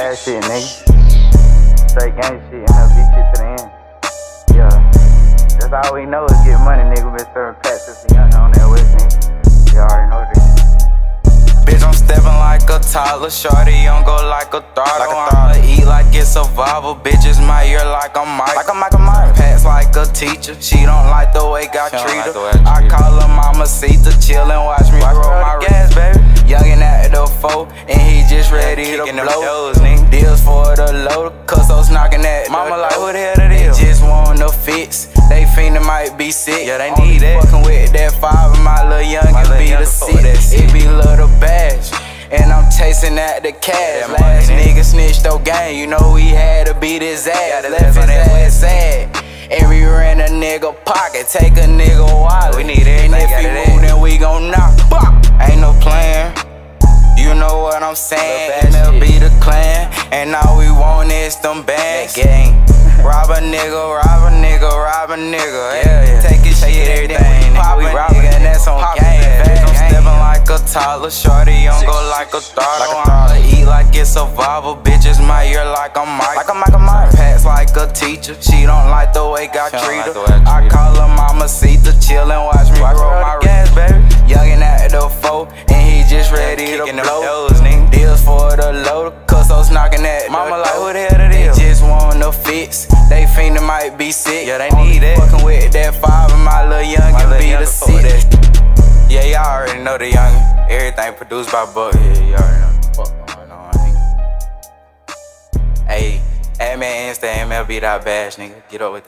ass shit, nigga. Straight gang shit, and beat shit to the end. Yeah. That's all we know is get money, nigga. Been serving packs since we young on that with nigga. You already know this. Bitch, I'm stepping like a toddler. Shorty, don't go like a throttle. Like a I'ma eat like it's survival. Bitches my ear like a mic. Like a Michael Myers. Pats like a teacher. She don't like the way God treat her. I call her mama Sita. Chill and watch four, and he just ready to blow. Deals for the load, custos knocking at Mama like, who the hell that is? They just want to fix. They fiendin' might be sick. Yeah, they need that. Fucking with that five, and my little youngin' be the six. It be little badge. And I'm chasing at the cash. Last nigga snitched though gang, you know we had to beat his ass. Left his ass sad. And we ran a nigga pocket, take a nigga wallet. I'm saying? MLB the clan. And all we want is them bands. gang. Rob a nigga, rob a nigga, rob a nigga. Yeah, yeah. Take his Take shit, everything, everything. nigga. We We robbing and that's on gang. I'm gang. stepping like a toddler, shorty, don't go like a throttle. Like a I'ma eat like it's survival, bitches my ear like a mic. Like a Michael Myers. Pats like a teacher, she don't like the way God treat her. I I call her fix, they fiendin' might be sick. Yeah, they need it. Fucking with that five, and my little My youngin' little be the six. Yeah, y'all already know the youngin'. Everything produced by Buck. Yeah, you already know the fuck going on, nigga. Hey, me on Insta, MLB.bash, nigga. Get up with that.